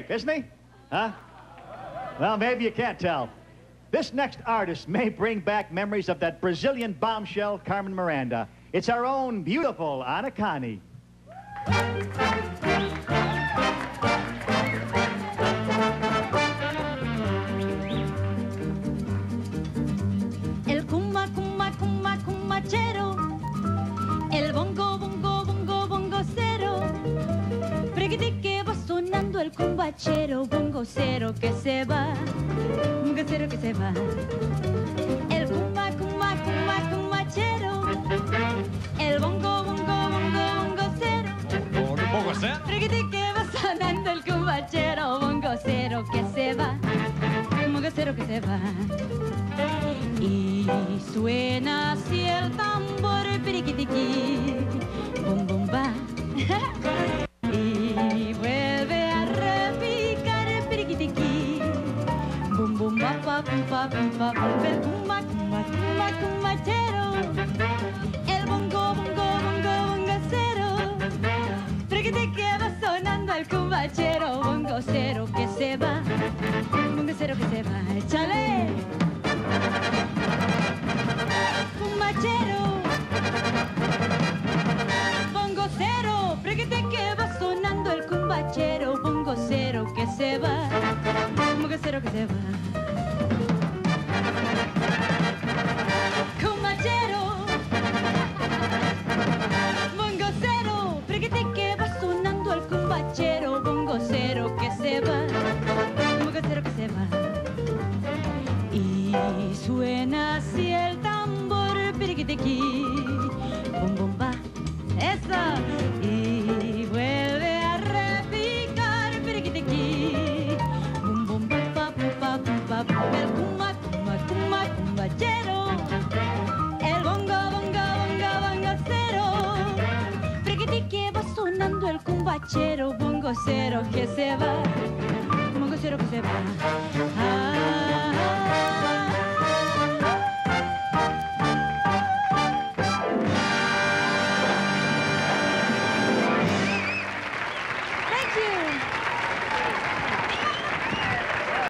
Isn't he? Huh? Well, maybe you can't tell. This next artist may bring back memories of that Brazilian bombshell, Carmen Miranda. It's our own beautiful Anakani. El cumbachero, bongocero que se va, bongocero que se va. El cumba, cumba, cumba, cumbachero. El bongo, bongo, bongo, bongocero. Preguite que va sonando el cumbachero, bongocero que se va, bongocero que se va. Y suena así el tambor periquitiqui, bum bum ba. el cumba cumba cumba cumbachero, el bongo bongo bongo bongocero, periquitiqui va sonando el cumbachero, bongocero que se va, bongocero que se va, échale. Cumbachero, bongo cero, preguete que va sonando el cumbachero, bongo cero que se va, suena así el tambor periquitiqui, bum bum ba, esa. Y vuelve a repicar periquitiqui, bum bum ba pa pa pa pum. El cumba cumba cumba cumbachero, el bongo bongo bongo bongocero, periquitiqui va sonando el cumbachero, bongocero que se va.